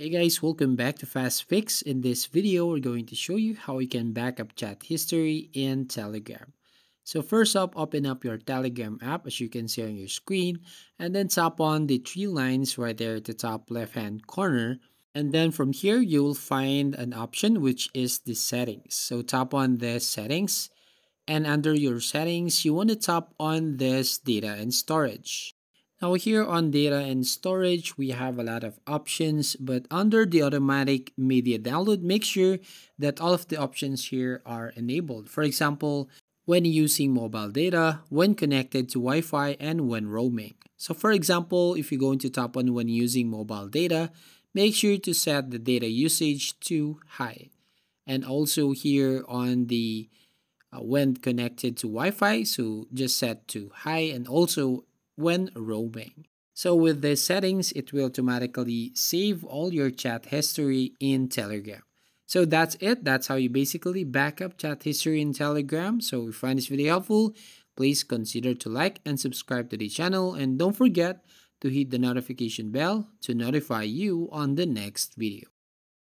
Hey guys, welcome back to Fast Fix. In this video, we're going to show you how you can backup chat history in Telegram. So first up, open up your Telegram app as you can see on your screen and then tap on the three lines right there at the top left hand corner. And then from here, you'll find an option which is the settings. So tap on the settings and under your settings, you want to tap on this data and storage. Now here on data and storage, we have a lot of options, but under the automatic media download, make sure that all of the options here are enabled. For example, when using mobile data, when connected to Wi-Fi, and when roaming. So for example, if you're going to tap on when using mobile data, make sure to set the data usage to high. And also here on the uh, when connected to Wi-Fi, so just set to high and also when roaming. So with the settings, it will automatically save all your chat history in Telegram. So that's it. That's how you basically backup chat history in Telegram. So if you find this video helpful, please consider to like and subscribe to the channel. And don't forget to hit the notification bell to notify you on the next video.